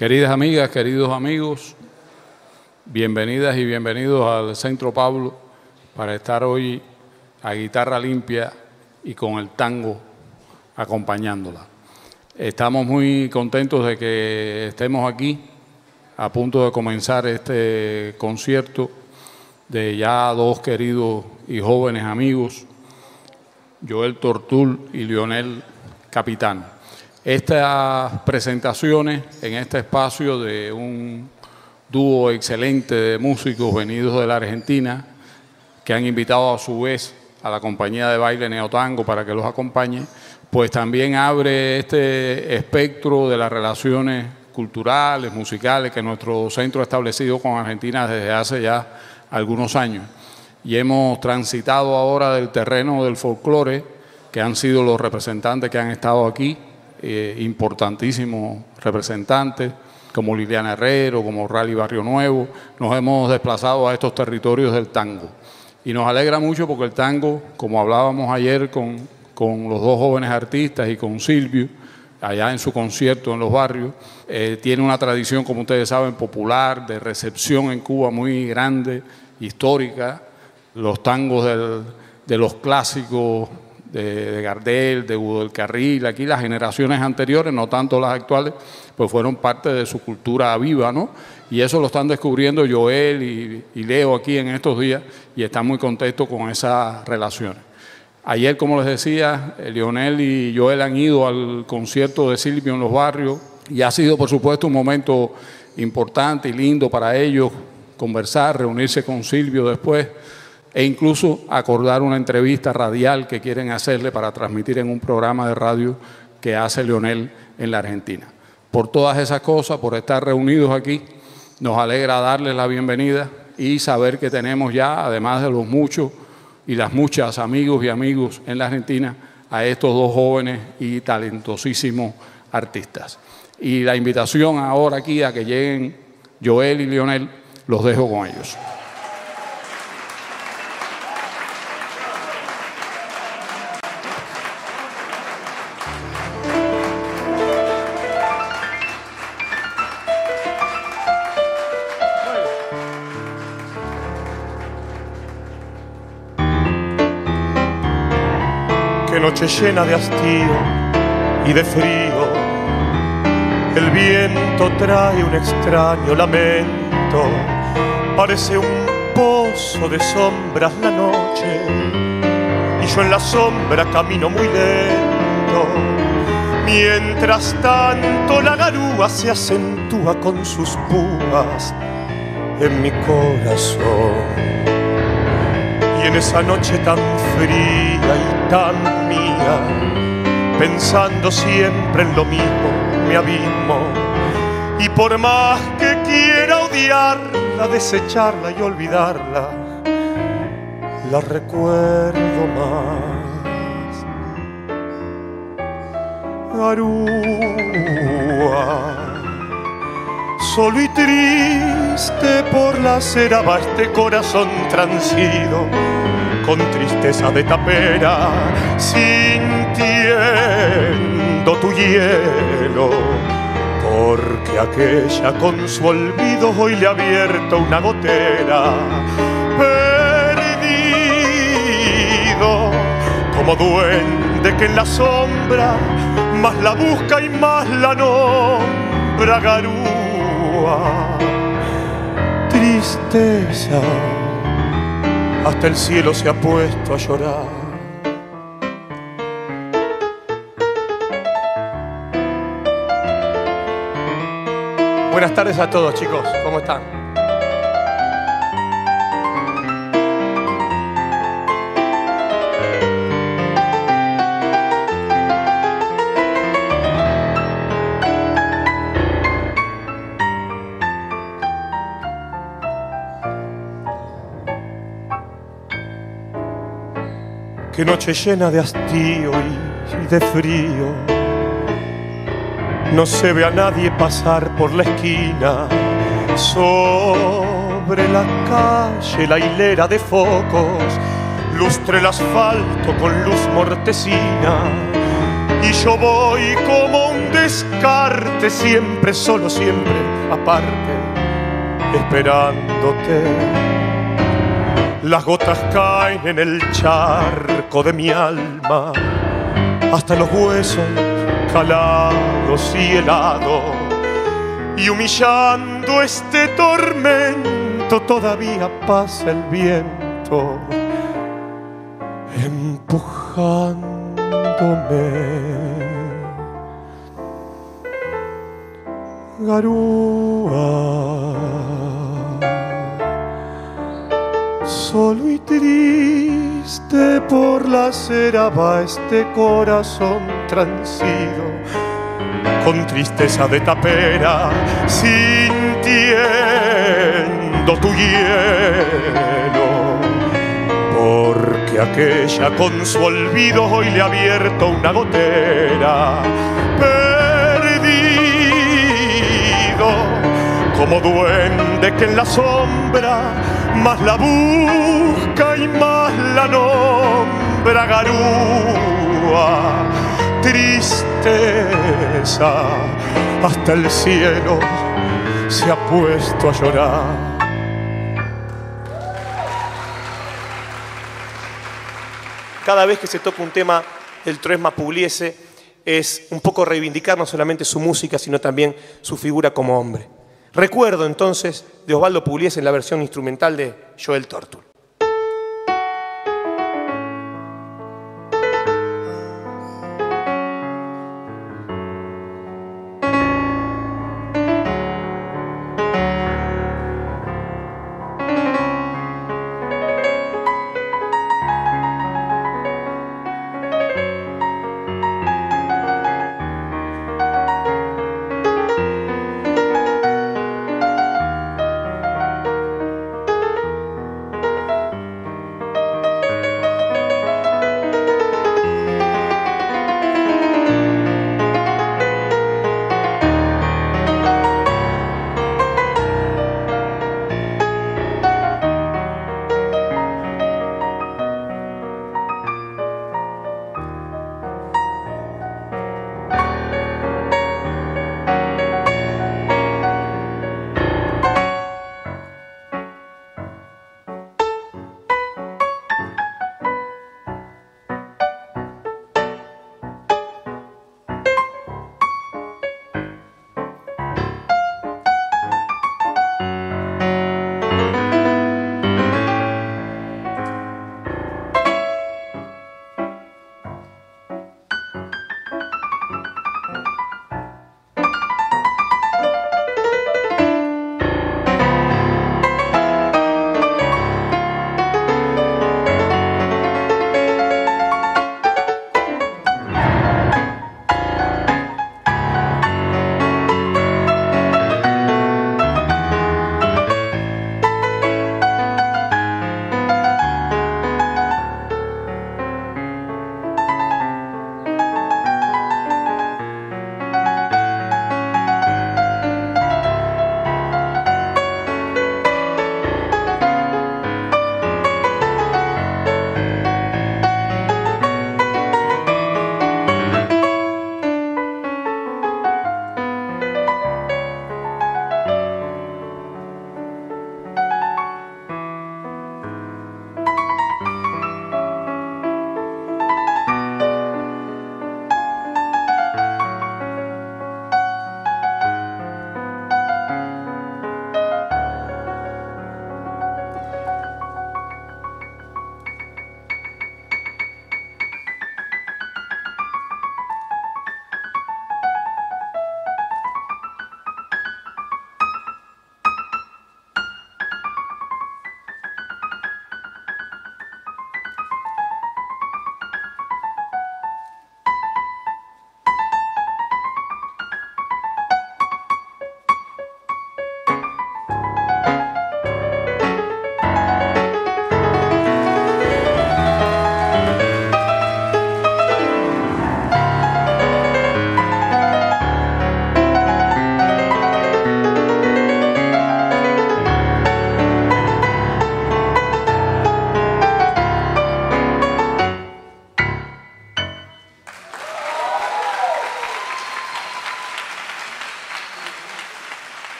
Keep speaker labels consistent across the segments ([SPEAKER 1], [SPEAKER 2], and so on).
[SPEAKER 1] Queridas amigas, queridos amigos, bienvenidas y bienvenidos al Centro Pablo para estar hoy a guitarra limpia y con el tango acompañándola. Estamos muy contentos de que estemos aquí a punto de comenzar este concierto de ya dos queridos y jóvenes amigos, Joel Tortul y Lionel Capitán. Estas presentaciones en este espacio de un dúo excelente de músicos venidos de la Argentina, que han invitado a su vez a la compañía de baile Neotango para que los acompañe, pues también abre este espectro de las relaciones culturales, musicales que nuestro centro ha establecido con Argentina desde hace ya algunos años. Y hemos transitado ahora del terreno del folclore, que han sido los representantes que han estado aquí, eh, importantísimos representantes, como Liliana Herrero, como Rally Barrio Nuevo, nos hemos desplazado a estos territorios del tango. Y nos alegra mucho porque el tango, como hablábamos ayer con, con los dos jóvenes artistas y con Silvio, allá en su concierto en los barrios, eh, tiene una tradición, como ustedes saben, popular, de recepción en Cuba muy grande, histórica. Los tangos de los clásicos de, Gardel, de Hugo del Carril, aquí las generaciones anteriores, no tanto las actuales, pues fueron parte de su cultura viva, ¿no? Y eso lo están descubriendo Joel y, y Leo aquí en estos días y están muy contentos con esas relaciones. Ayer, como les decía, Lionel y Joel han ido al concierto de Silvio en los barrios y ha sido, por supuesto, un momento importante y lindo para ellos conversar, reunirse con Silvio después e incluso acordar una entrevista radial que quieren hacerle para transmitir en un programa de radio que hace Leonel en la Argentina. Por todas esas cosas, por estar reunidos aquí, nos alegra darles la bienvenida y saber que tenemos ya, además de los muchos y las muchas amigos y amigos en la Argentina, a estos dos jóvenes y talentosísimos artistas. Y la invitación ahora aquí a que lleguen Joel y Lionel, los dejo con ellos.
[SPEAKER 2] Noche llena de hastío y de frío. El viento trae un extraño lamento, parece un pozo de sombras la noche, y yo en la sombra camino muy lento. Mientras tanto la garúa se acentúa con sus púas en mi corazón. Y en esa noche tan y tan pensando siempre en lo mismo, me abismo. Y por más que quiera odiarla, desecharla y olvidarla, la recuerdo más. Garúa, solo y triste por la cera este corazón transido con tristeza de tapera, sintiendo tu hielo, porque aquella con su olvido hoy le ha abierto una gotera. Perdido como duende que en la sombra más la busca y más la nombra garúa. Tristeza hasta el cielo se ha puesto a llorar. Buenas tardes a todos chicos, ¿cómo están? Qué noche llena de hastío y, de frío. No se ve a nadie pasar por la esquina. Sobre la calle la hilera de focos lustre el asfalto con luz mortecina. y yo voy como un descarte, siempre, solo, siempre, aparte, esperándote. Las gotas caen en el charco de mi alma, hasta los huesos calados y helados, y humillando este tormento todavía pasa el viento, empujando Garúa, triste por la acera va este corazón transido, con tristeza de tapera, sintiendo tu hielo porque aquella con su olvido hoy le ha abierto una gotera. Perdido como duende que en la sombra más la busca y la nombra garúa. Tristeza, hasta el cielo se ha puesto a llorar cada vez que se toca un tema del Troesma Pugliese es un poco reivindicar no solamente su música, sino también su figura como hombre. Recuerdo entonces de Osvaldo Pugliese en la versión instrumental de Joel Tortul.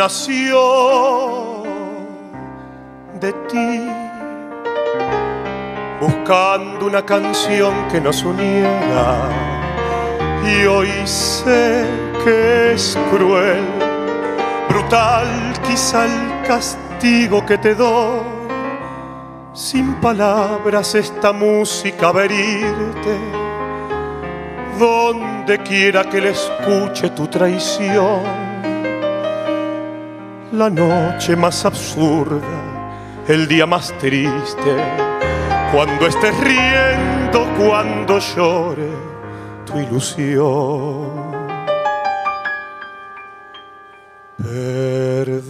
[SPEAKER 2] Nació de ti, buscando una canción que nos uniera. Y hoy sé que es cruel, brutal quizá el castigo que te doy. Sin palabras esta música va a herirte, donde quiera que le escuche tu traición la noche más absurda, el día más triste, cuando estés riendo, cuando llore tu ilusión. Perdóname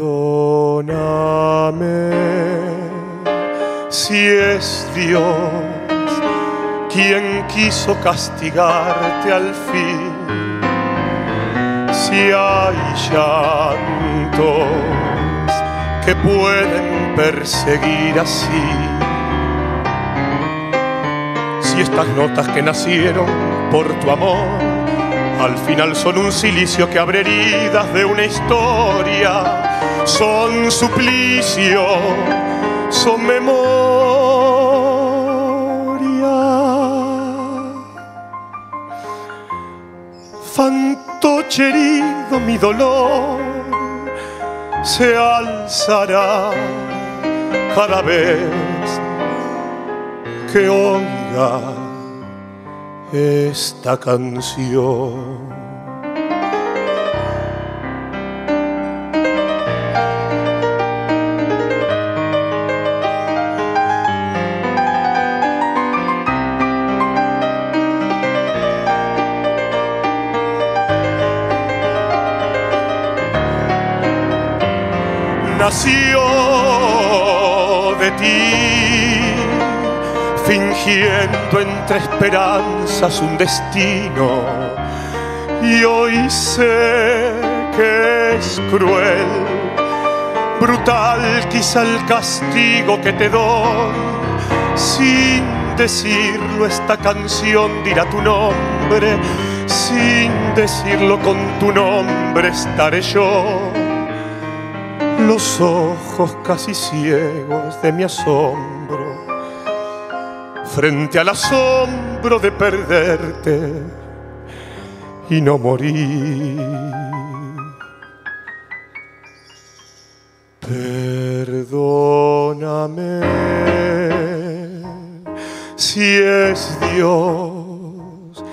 [SPEAKER 2] si es Dios quien quiso castigarte al fin si hay llantos que pueden perseguir así. Si estas notas que nacieron por tu amor, al final son un silicio que abre heridas de una historia, son suplicio, son memoria fantoche herido mi dolor se alzará cada vez que oiga esta canción. Nació de ti, fingiendo entre esperanzas un destino. Y hoy sé que es cruel, brutal quizá el castigo que te doy. Sin decirlo esta canción dirá tu nombre, sin decirlo con tu nombre estaré yo los ojos casi ciegos de mi asombro, frente al asombro de perderte y no morir. Perdóname si es Dios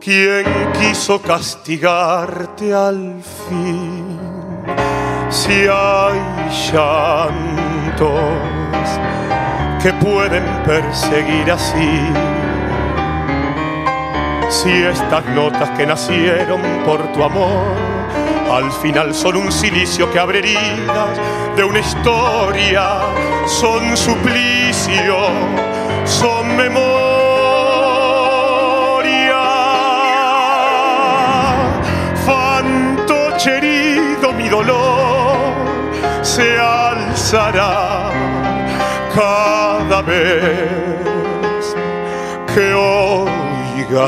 [SPEAKER 2] quien quiso castigarte al fin si hay llantos que pueden perseguir así. Si estas notas que nacieron por tu amor, al final son un silicio que abre heridas de una historia, son suplicio, son memoria. Fantoche herido mi dolor se alzará cada vez que oigas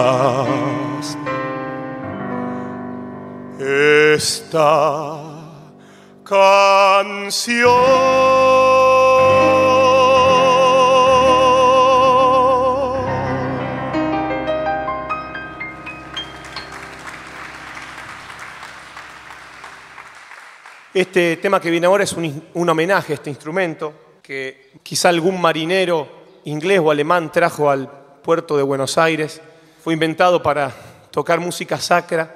[SPEAKER 2] esta canción.
[SPEAKER 3] Este tema que viene ahora es un, un, homenaje a este instrumento que quizá algún marinero inglés o alemán trajo al puerto de Buenos Aires. Fue inventado para tocar música sacra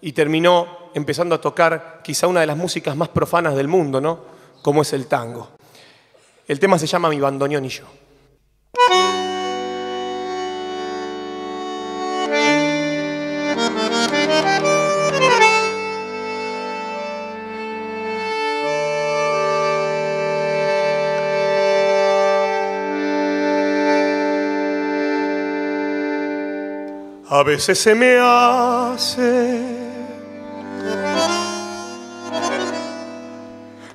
[SPEAKER 3] y terminó empezando a tocar quizá una de las músicas más profanas del mundo, ¿no? Como es el tango. El tema se llama Mi bandoneón y yo.
[SPEAKER 2] A veces se me hace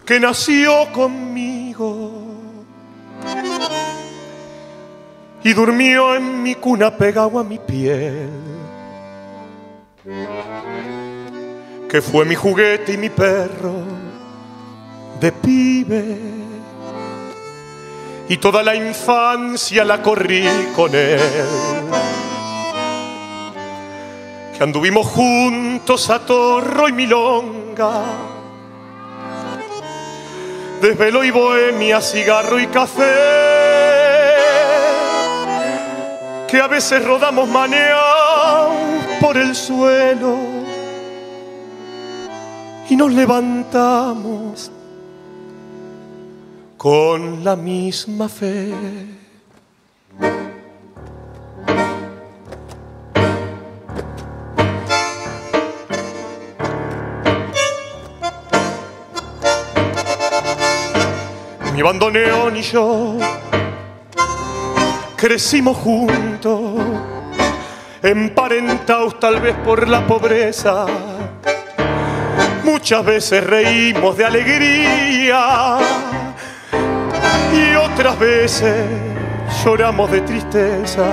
[SPEAKER 2] que nació conmigo y durmió en mi cuna pegado a mi piel, que fue mi juguete y mi perro de pibe. Y toda la infancia la corrí con él. Que anduvimos juntos a torro y milonga. Desvelo y bohemia, cigarro y café. Que a veces rodamos maneados por el suelo y nos levantamos con la misma fe. Bandoneón y yo crecimos juntos, emparentados tal vez por la pobreza. Muchas veces reímos de alegría y otras veces lloramos de tristeza.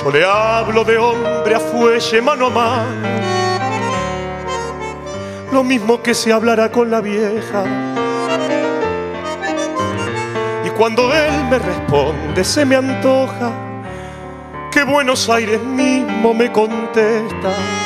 [SPEAKER 2] Yo le hablo de hombre a fuelle, mano a mano, lo mismo que se hablará con la vieja. Y cuando él me responde, se me antoja que Buenos Aires mismo me contesta.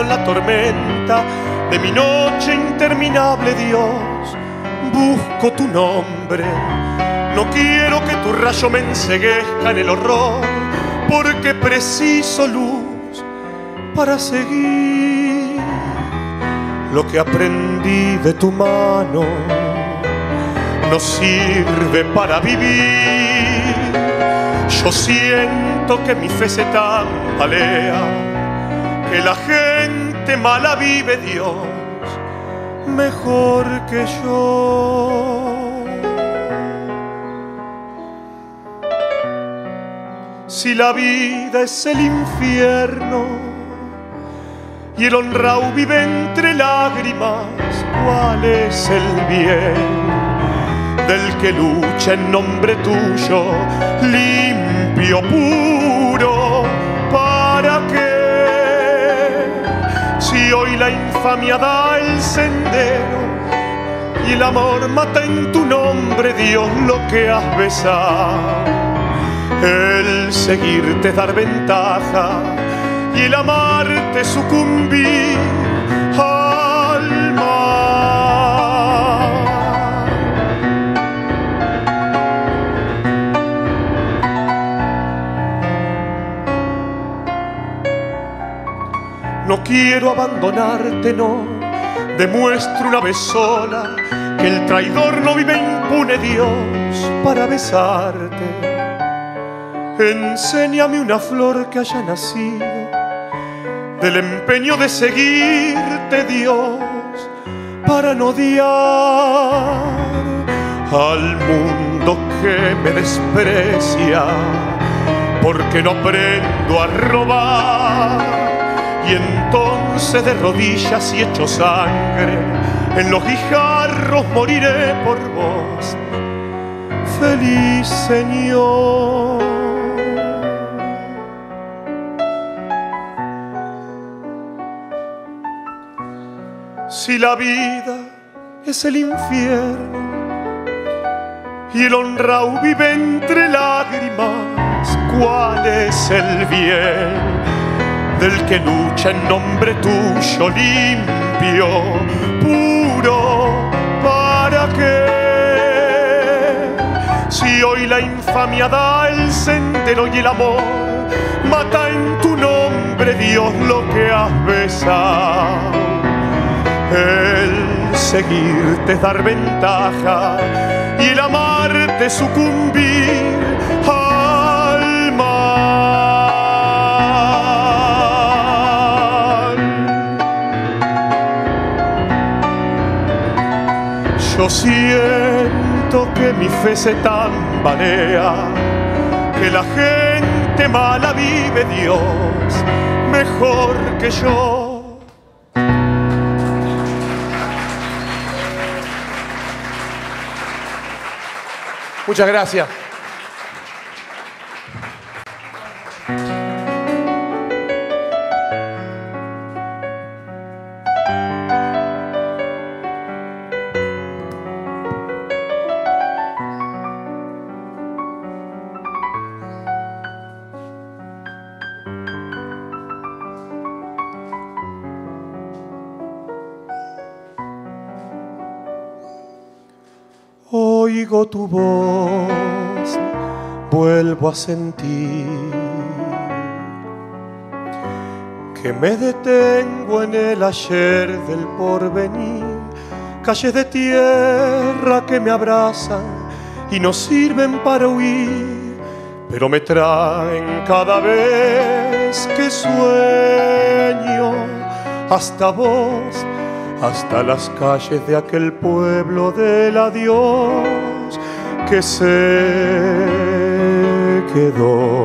[SPEAKER 2] En la tormenta de mi noche interminable, Dios, busco tu nombre. No quiero que tu rayo me enseguezca en el horror, porque preciso luz para seguir lo que aprendí de tu mano. No sirve para vivir. Yo siento que mi fe se tambalea, que la gente mala vive Dios mejor que yo. Si la vida es el infierno y el honrado vive entre lágrimas, ¿cuál es el bien? del que lucha en nombre tuyo, limpio, puro, hoy la infamia da el sendero y el amor mata en tu nombre, Dios, lo que has besado, el seguirte dar ventaja y el amarte sucumbir Quiero abandonarte, no. Demuestro una vez sola que el traidor no vive impune, Dios, para besarte. Enséñame una flor que haya nacido del empeño de seguirte, Dios, para no odiar al mundo que me desprecia, porque no aprendo a robar y entonces de rodillas y hecho sangre, en los guijarros moriré por vos, feliz Señor. Si la vida es el infierno, y el honrado vive entre lágrimas. ¿Cuál es el bien? Del que lucha en nombre tuyo limpio, puro? ¿Para qué? Si hoy la infamia da el sendero y el amor, mata en tu nombre Dios lo que has besado. El seguirte es dar ventaja y el amarte sucumbir Yo siento que mi fe se tambalea, que la gente mala vive Dios mejor que yo.
[SPEAKER 3] Muchas gracias.
[SPEAKER 2] Voz, vuelvo a sentir que me detengo en el ayer del porvenir, calles de tierra que me abrazan y no sirven para huir, pero me traen cada vez que sueño hasta vos hasta las calles de aquel pueblo del adiós que se quedó.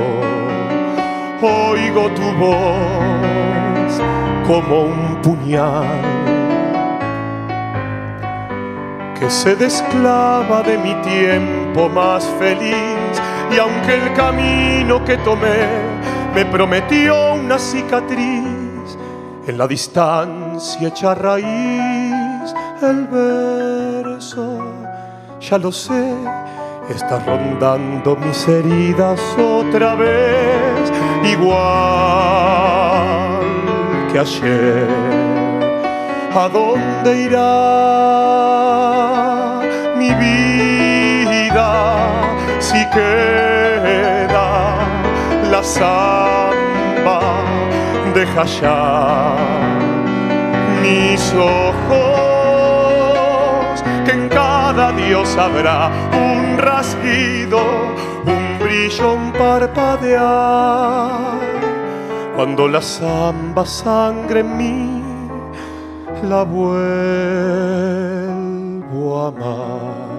[SPEAKER 2] Oigo tu voz como un puñal que se desclava de mi tiempo más feliz y aunque el camino que tomé me prometió una cicatriz, en la distancia echa raíz el verso, ya lo sé, está rondando mis heridas otra vez, igual que ayer. ¿A dónde irá mi vida si queda la samba? deja ya mis ojos, que en cada dios habrá un rasguido, un brillo, un parpadear. Cuando la samba sangre en mí, la vuelvo a amar.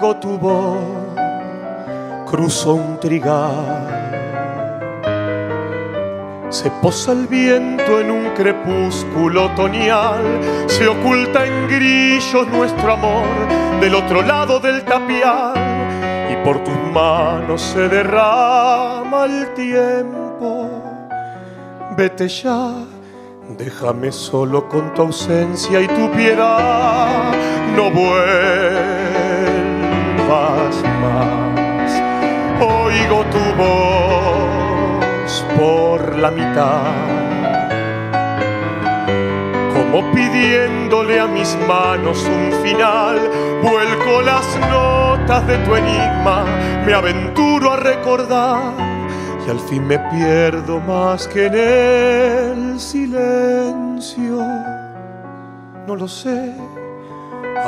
[SPEAKER 2] Oigo tu voz, cruzo un trigal. Se posa el viento en un crepúsculo otoñal, se oculta en grillos nuestro amor del otro lado del tapial y por tus manos se derrama el tiempo. Vete ya, déjame solo con tu ausencia y tu piedad, no vuelvas más. Oigo tu voz por la mitad, como pidiéndole a mis manos un final. Vuelco las notas de tu enigma, me aventuro a recordar y al fin me pierdo más que en el silencio. No lo sé,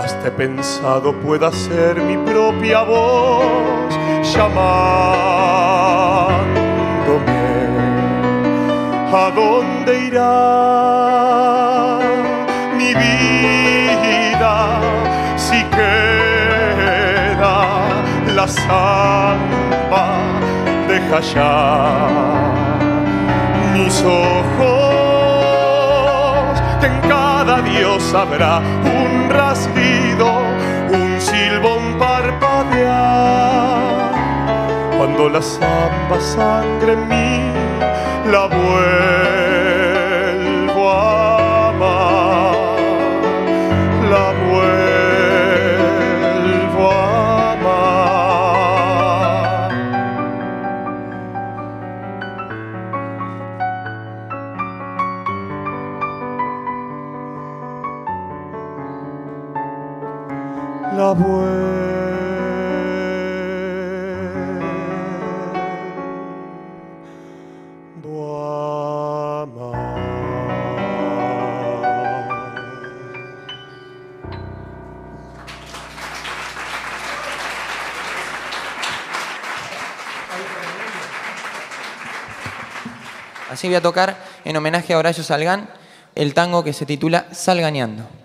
[SPEAKER 2] hasta he pensado pueda ser mi propia voz llamándome. ¿A dónde irá mi vida si queda la samba, deja ya mis ojos, que en cada dios habrá un rasguido, un silbo, un parpadear. Cuando la samba sangre en mí, la vuelvo a amar, la vuelvo
[SPEAKER 4] Así voy a tocar en homenaje a Horacio Salgán el tango que se titula Salganeando.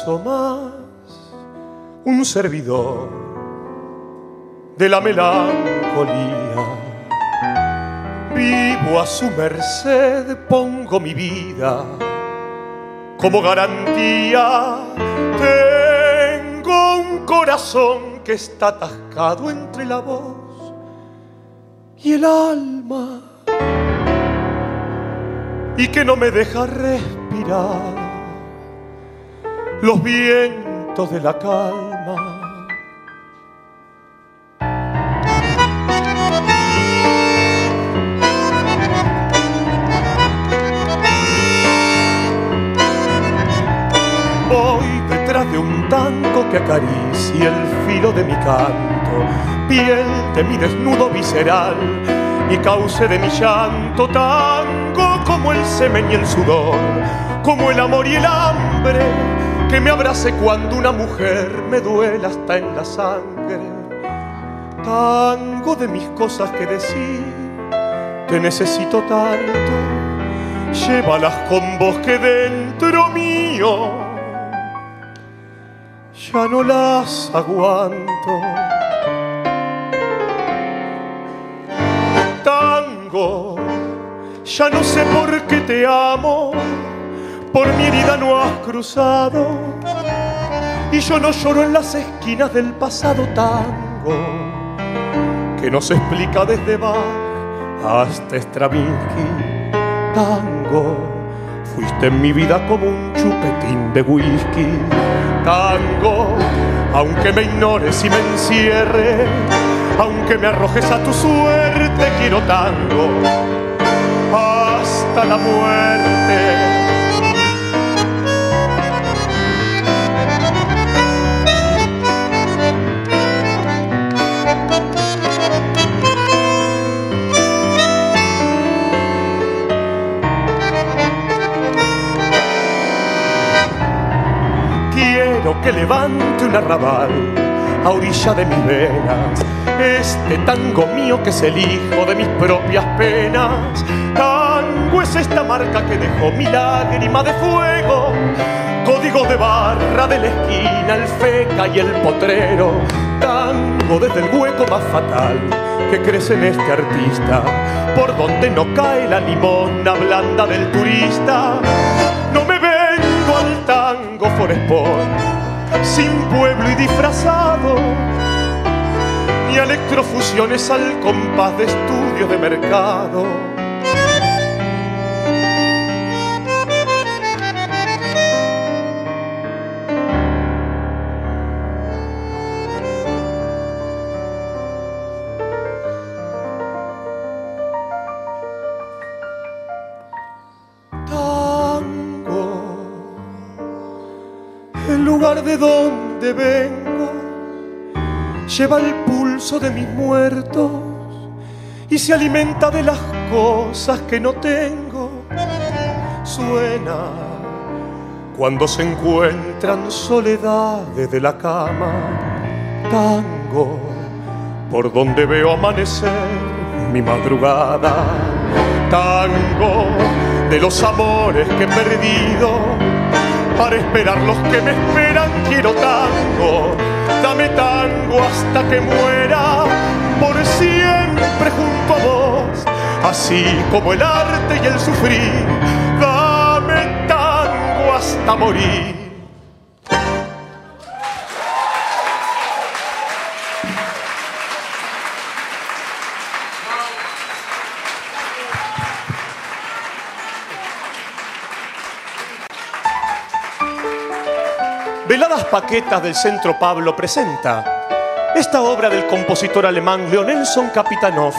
[SPEAKER 2] Verso más, un servidor de la melancolía. Vivo a su merced, pongo mi vida como garantía. Tengo un corazón que está atascado entre la voz y el alma y que no me deja respirar los vientos de la calma. De un tango que acaricia el filo de mi canto, piel de mi desnudo visceral y cauce de mi llanto tango como el semen y el sudor, como el amor y el hambre que me abrace cuando una mujer me duela hasta en la sangre. Tango de mis cosas que decir, te necesito tanto, llévalas con vos que dentro mío ya no las aguanto. Tango, ya no sé por qué te amo, por mi herida no has cruzado. Y yo no lloro en las esquinas del pasado tango, que no se explica desde Bach hasta Stravinsky. Tango, fuiste en mi vida como un chupetín de whisky. Tango, aunque me ignores y me encierre, aunque me arrojes a tu suerte, quiero tango hasta la muerte. Que levante un arrabal a orilla de mis venas. Este tango mío que es el hijo de mis propias penas. Tango es esta marca que dejó mi lágrima de fuego. Códigos de barra de la esquina, el feca y el potrero. Tango desde el hueco más fatal que crece en este artista. Por donde no cae la limona blanda del turista. No me vendo al tango for sport, sin pueblo y disfrazado, ni electrofusiones al compás de estudio de mercado. De donde vengo, lleva el pulso de mis muertos y se alimenta de las cosas que no tengo. Suena cuando se encuentran soledades de la cama, tango por donde veo amanecer mi madrugada, tango de los amores que he perdido para esperar los que me esperan quiero tango, dame tango hasta que muera, por siempre junto a vos, así como el arte y el sufrir, dame tango hasta morir. Paquetas del Centro Pablo presenta esta obra del compositor alemán Leonelson Kapitanov,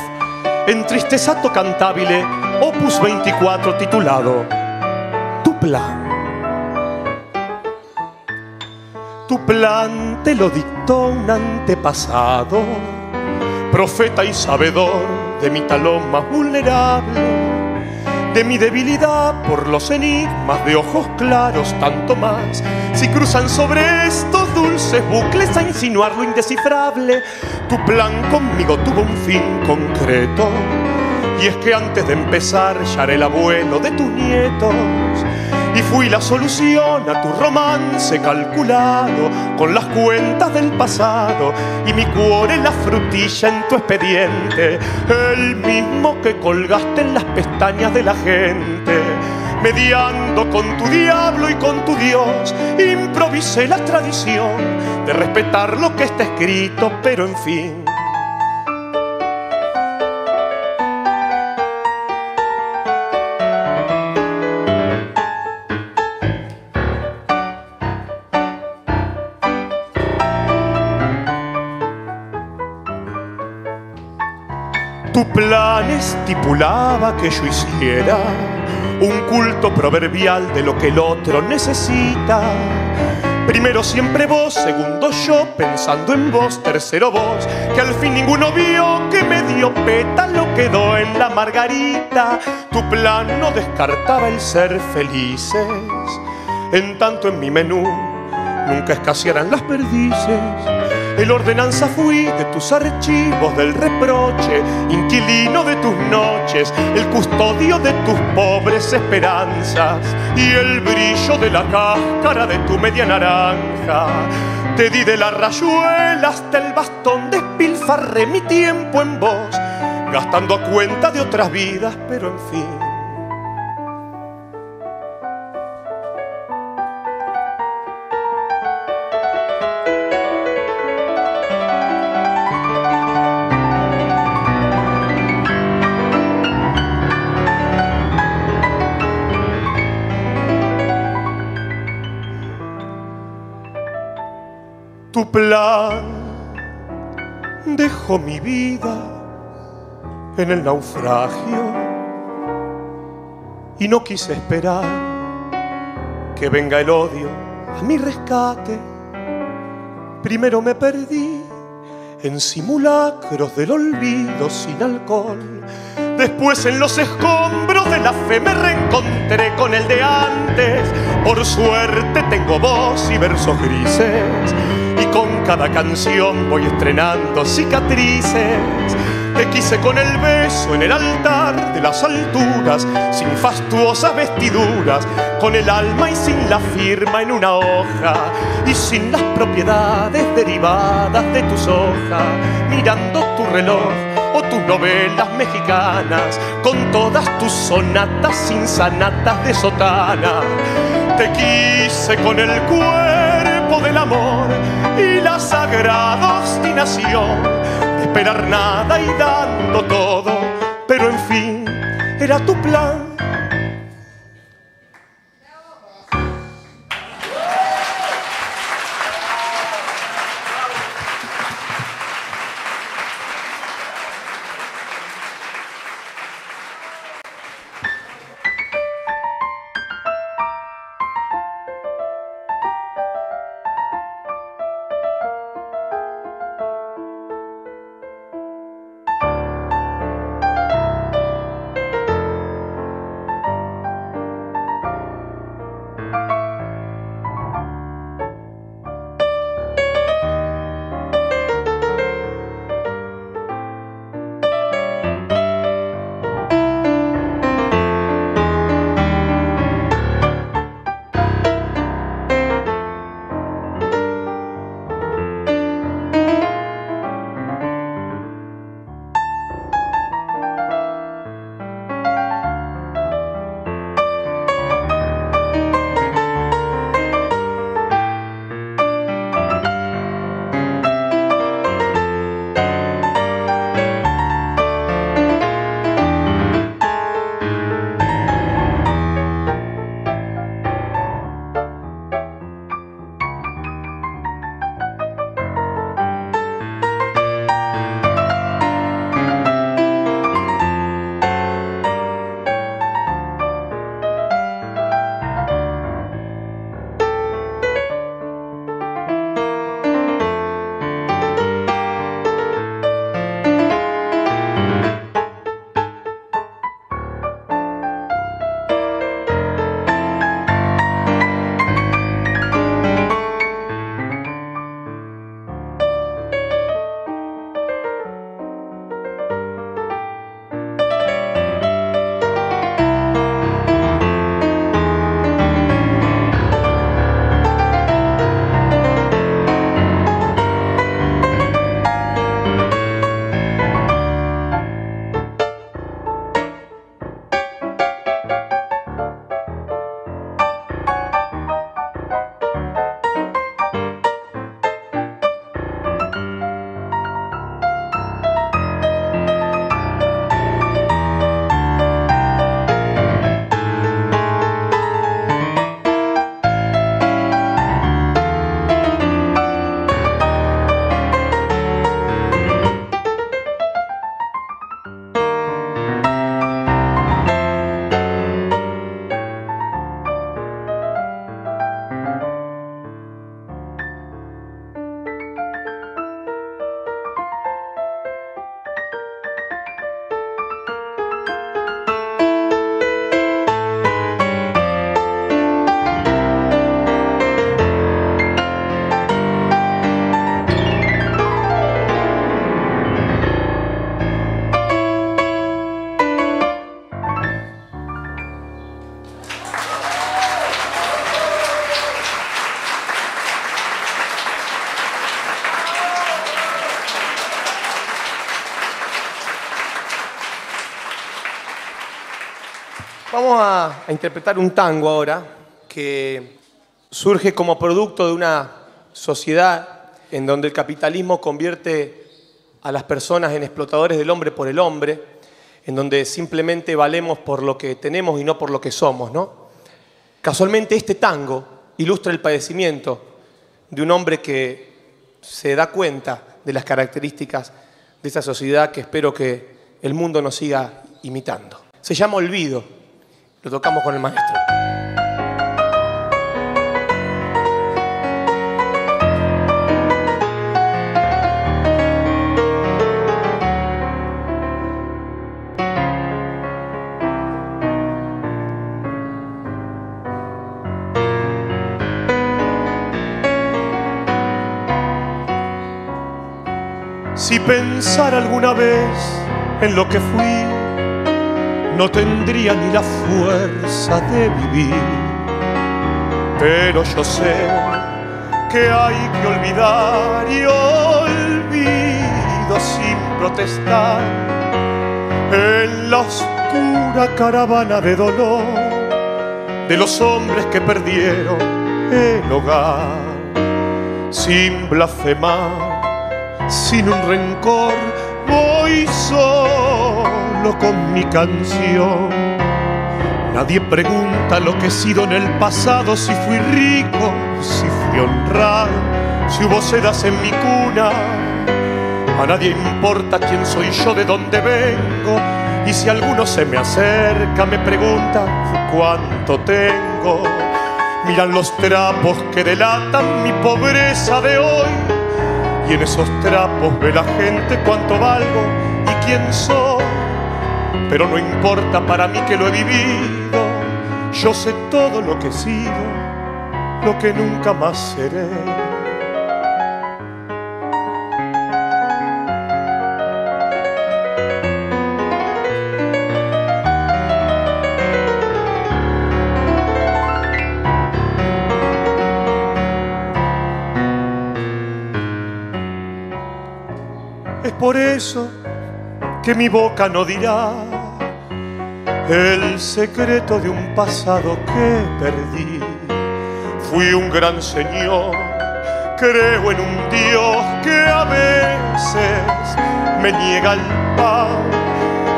[SPEAKER 2] Entristezato Cantabile, opus 24, titulado Tu plan. Tu plan te lo dictó un antepasado, profeta y sabedor de mi talón más vulnerable de mi debilidad por los enigmas de ojos claros, tanto más si cruzan sobre estos dulces bucles a insinuar lo indescifrable. Tu plan conmigo tuvo un fin concreto, y es que antes de empezar ya el abuelo de tus nietos. Y fui la solución a tu romance calculado con las cuentas del pasado y mi cuore la frutilla en tu expediente, el mismo que colgaste en las pestañas de la gente. Mediando con tu diablo y con tu Dios, improvisé la tradición de respetar lo que está escrito, pero en fin estipulaba que yo hiciera un culto proverbial de lo que el otro necesita. Primero siempre vos, segundo yo, pensando en vos, tercero vos, que al fin ninguno vio que medio pétalo quedó en la margarita. Tu plan no descartaba el ser felices, en tanto en mi menú nunca escasearán las perdices. El ordenanza fui de tus archivos del reproche, inquilino de tus noches, el custodio de tus pobres esperanzas y el brillo de la cáscara de tu media naranja. Te di de la rayuela hasta el bastón, despilfarré mi tiempo en vos, gastando a cuenta de otras vidas, pero en fin. Plan mi vida en el naufragio y no quise esperar que venga el odio a mi rescate. Primero me perdí en simulacros del olvido sin alcohol. Después en los escombros de la fe me reencontré con el de antes. Por suerte tengo voz y versos grises cada canción voy estrenando cicatrices. Te quise con el beso en el altar de las alturas, sin fastuosas vestiduras, con el alma y sin la firma en una hoja, y sin las propiedades derivadas de tus hojas, mirando tu reloj o tus novelas mexicanas, con todas tus sonatas insanatas de sotana. Te quise con el cuerpo del amor y la sagrada obstinación de esperar nada y dando todo, pero en fin, era tu plan.
[SPEAKER 3] A, interpretar un tango ahora que surge como producto de una sociedad en donde el capitalismo convierte a las personas en explotadores del hombre por el hombre, en donde simplemente valemos por lo que tenemos y no por lo que somos, ¿no? Casualmente este tango ilustra el padecimiento de un hombre que se da cuenta de las características de esa sociedad que espero que el mundo nos siga imitando. Se llama Olvido. Lo tocamos con el maestro.
[SPEAKER 2] Si pensar alguna vez en lo que fui, no tendría ni la fuerza de vivir. Pero yo sé que hay que olvidar y olvido sin protestar en la oscura caravana de dolor de los hombres que perdieron el hogar. Sin blasfemar, sin un rencor, voy solo con mi canción. Nadie pregunta lo que he sido en el pasado, si fui rico, si fui honrado, si hubo sedas en mi cuna. A nadie importa quién soy yo, de dónde vengo, y si alguno se me acerca, me pregunta cuánto tengo. Miran los trapos que delatan mi pobreza de hoy, y en esos trapos ve la gente cuánto valgo y quién soy pero no importa para mí que lo he vivido. Yo sé todo lo que he sido, lo que nunca más seré. Es por eso que mi boca no dirá el secreto de un pasado que perdí. Fui un gran señor, creo en un Dios que a veces me niega el pan.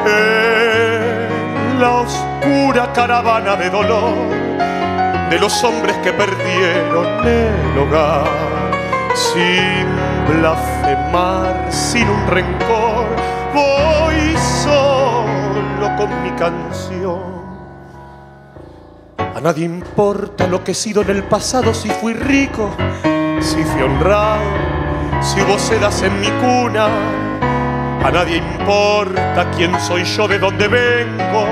[SPEAKER 2] En la oscura caravana de dolor de los hombres que perdieron el hogar, sin blasfemar, sin un rencor, voy solo mi canción. A nadie importa lo que he sido en el pasado, si fui rico, si fui honrado, si hubo sedas en mi cuna. A nadie importa quién soy yo, de dónde vengo.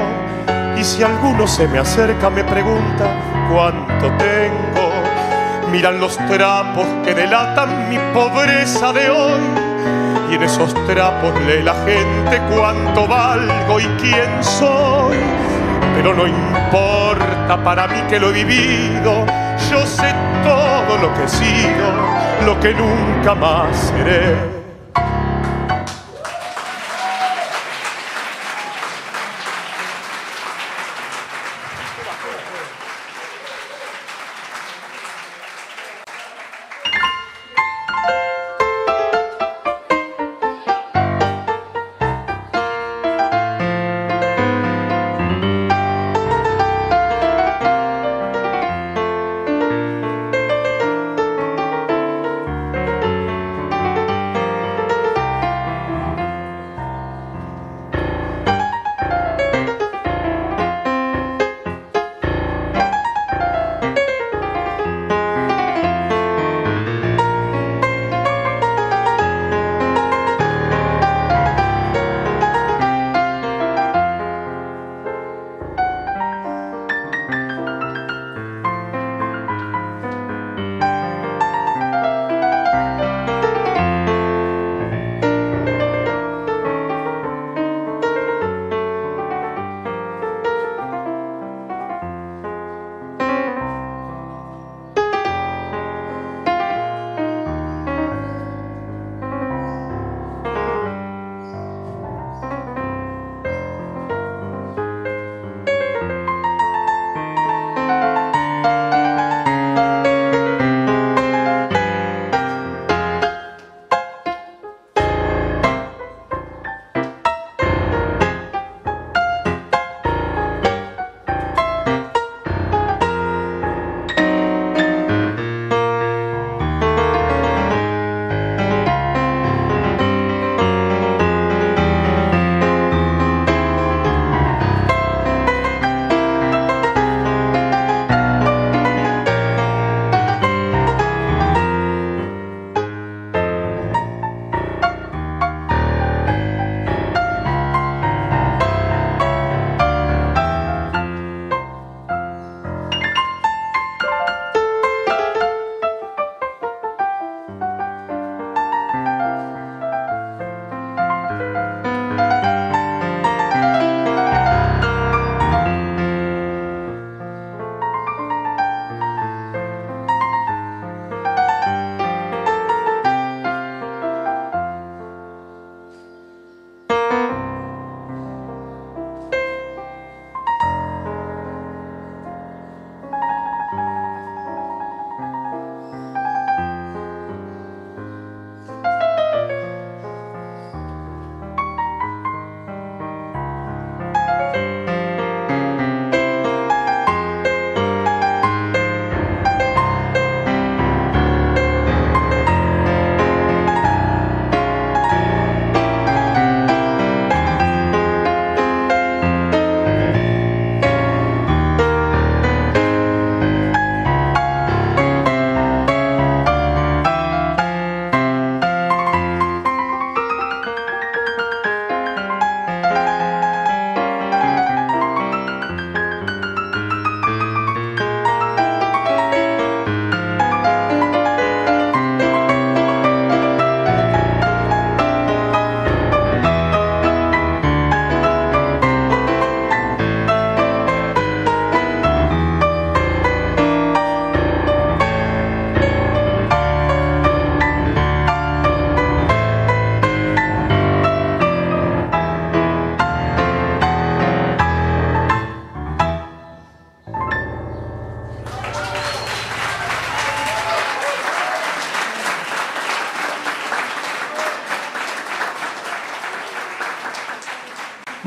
[SPEAKER 2] Y si alguno se me acerca, me pregunta cuánto tengo. Miran los trapos que delatan mi pobreza de hoy. Y en esos trapos lee la gente cuánto valgo y quién soy pero no importa para mí que lo he vivido. Yo sé todo lo que he sido, lo que nunca más seré.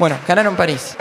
[SPEAKER 4] Bueno, ganaron París.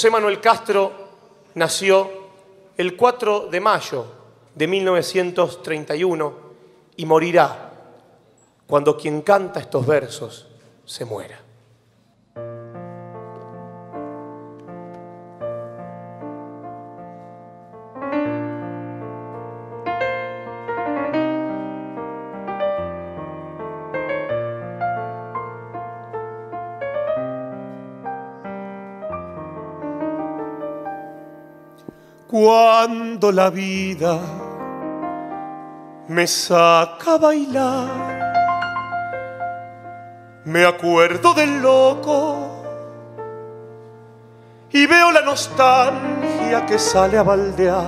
[SPEAKER 2] José Manuel Castro nació el 4 de mayo de 1931 y morirá cuando quien canta estos versos se muera. Cuando la vida me saca a bailar. Me acuerdo del loco y veo la nostalgia que sale a baldear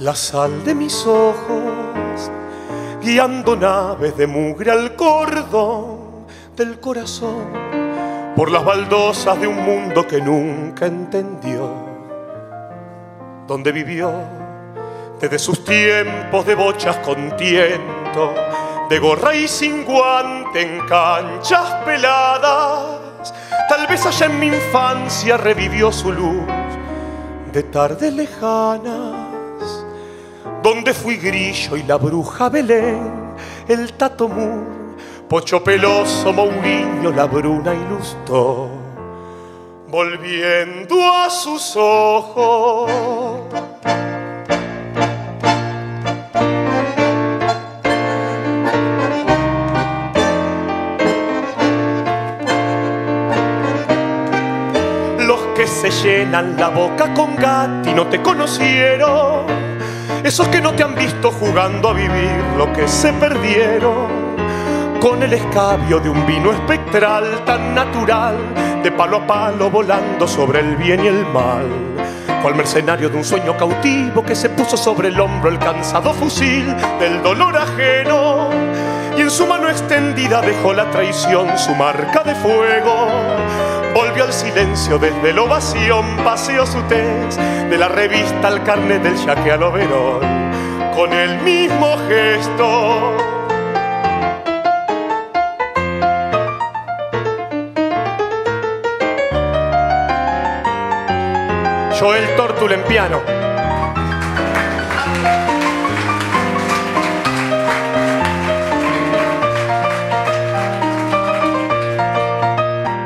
[SPEAKER 2] la sal de mis ojos, guiando naves de mugre al cordón del corazón por las baldosas de un mundo que nunca entendió, donde vivió desde sus tiempos de bochas con tiento, de gorra y sin guante en canchas peladas. Tal vez allá en mi infancia revivió su luz de tardes lejanas, donde fui grillo y la bruja Belén, el tatomur, pocho peloso, Mourinho, la bruna ilustró, volviendo a sus ojos llenan la boca con Gatti no te conocieron. Esos que no te han visto jugando a vivir lo que se perdieron. Con el escabio de un vino espectral tan natural, de palo a palo volando sobre el bien y el mal. Cual mercenario de un sueño cautivo que se puso sobre el hombro el cansado fusil del dolor ajeno. Y en su mano extendida dejó la traición su marca de fuego volvió al silencio desde la ovación, paseó su test de la revista al carnet del yaque al overol, con el mismo gesto. Joel Tortul en piano.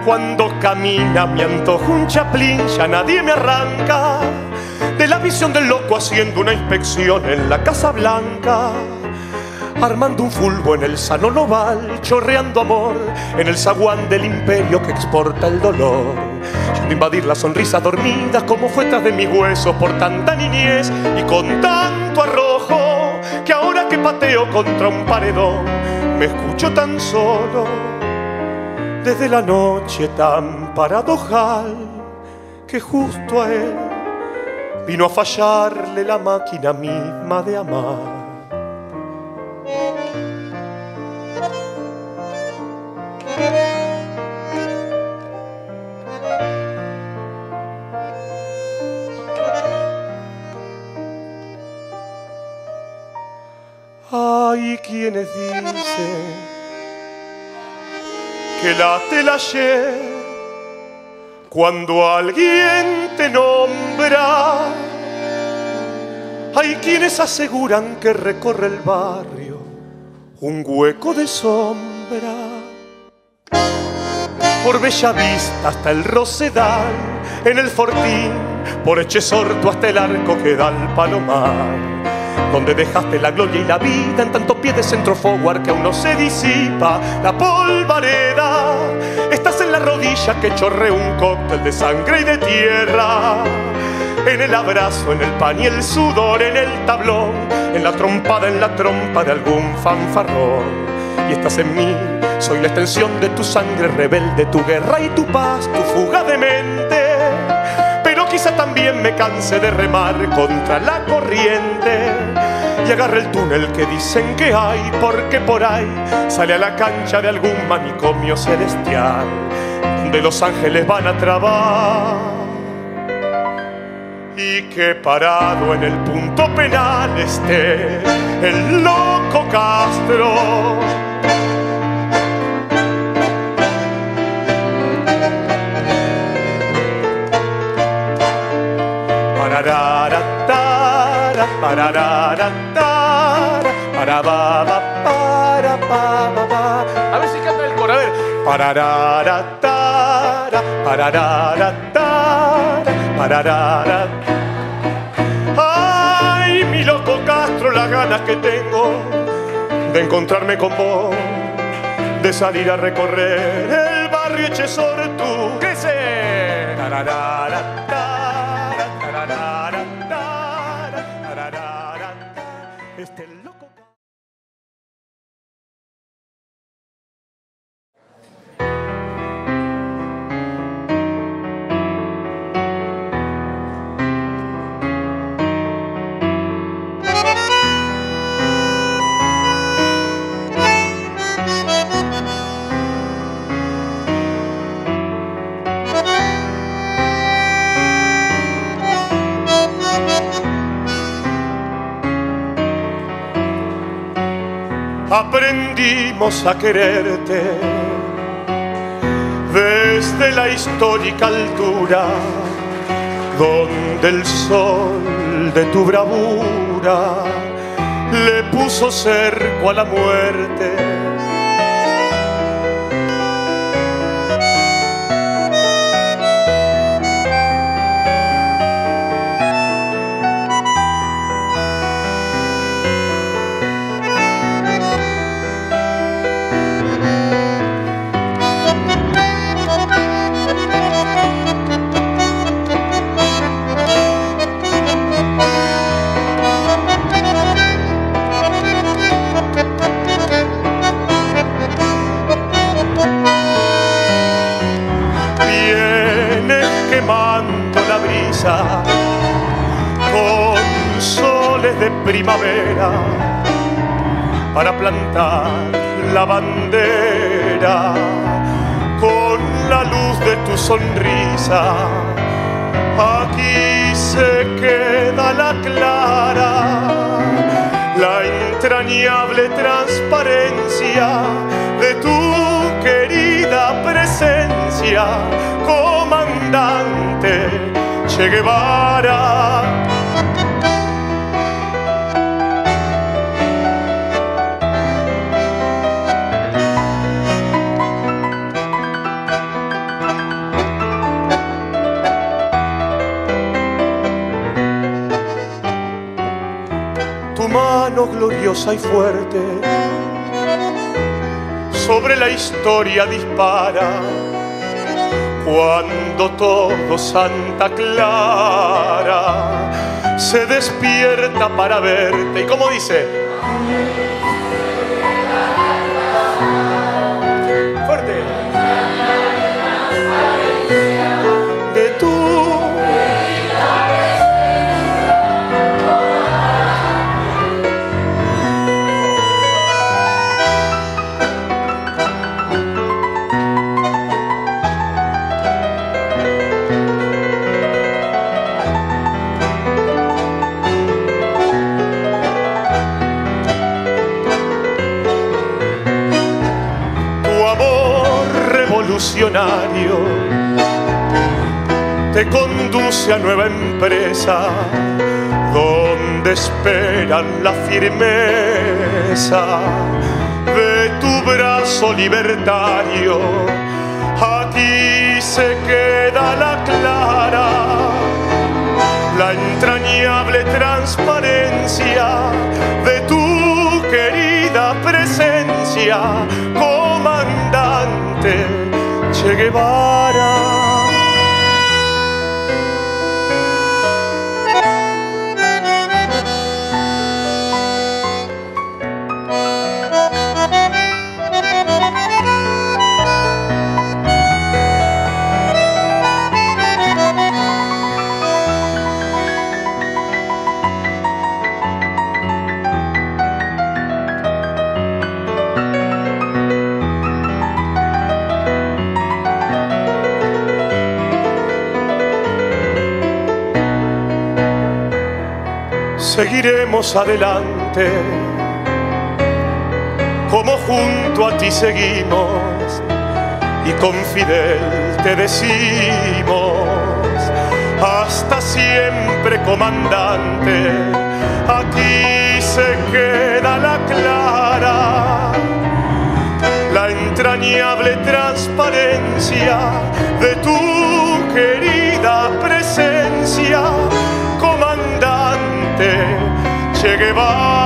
[SPEAKER 2] Cuando camina me antojo un chaplín, ya nadie me arranca de la visión del loco haciendo una inspección en la Casa Blanca. Armando un fulbo en el sano noval, chorreando amor en el zaguán del imperio que exporta el dolor. Yendo invadir la sonrisa dormida como fue tras de mis huesos por tanta niñez y con tanto arrojo que ahora que pateo contra un paredón me escucho tan solo desde la noche tan paradojal que justo a él vino a fallarle la máquina misma de amar. Hay quienes dicen que late el ayer cuando alguien te nombra. Hay quienes aseguran que recorre el barrio un hueco de sombra. Por Bella Vista hasta el Rosedal, en el Fortín, por Echesorto hasta el arco que da al Palomar donde dejaste la gloria y la vida en tanto pie de centro forward que aún no se disipa la polvareda. Estás en la rodilla que chorre un cóctel de sangre y de tierra. En el abrazo, en el pan y el sudor, en el tablón, en la trompada, en la trompa de algún fanfarrón. Y estás en mí, soy la extensión de tu sangre rebelde, tu guerra y tu paz, tu fuga de mente quizá también me canse de remar contra la corriente y agarre el túnel que dicen que hay, porque por ahí sale a la cancha de algún manicomio celestial, donde los ángeles van a trabar. Y que parado en el punto penal esté el loco Castro a ver. para Ay, mi loco Castro, las ganas que tengo de encontrarme con vos, de salir a recorrer el barrio Echesortu. ¿Qué sé? A quererte. Desde la histórica altura donde el sol de tu bravura le puso cerco a la muerte con soles de primavera para plantar la bandera con la luz de tu sonrisa. Aquí se queda la clara, la entrañable transparencia de tu querida presencia, comandante Che Guevara. Tu mano gloriosa y fuerte sobre la historia dispara cuando todo Santa Clara se despierta para verte. ¿Y cómo dice? Te conduce a nueva empresa donde esperan la firmeza de tu brazo libertario. Aquí se queda la clara, la entrañable transparencia de tu querida presencia, Che Guevara. Seguiremos adelante, como junto a ti seguimos y con Fidel te decimos, hasta siempre comandante, aquí se queda la clara, la entrañable transparencia de tu Che Guevara.